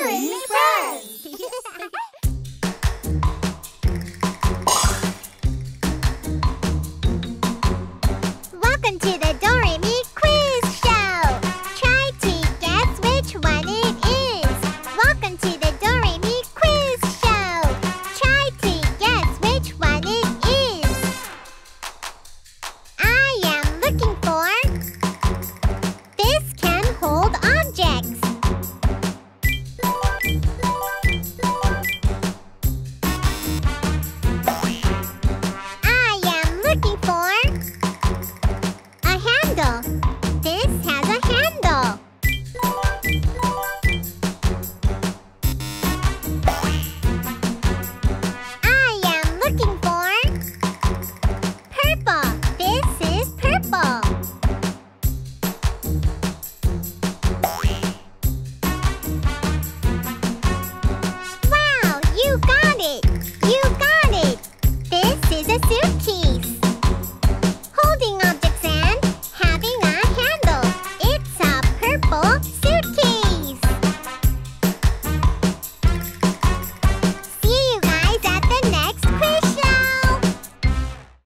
Furry Friends! Welcome to the Dory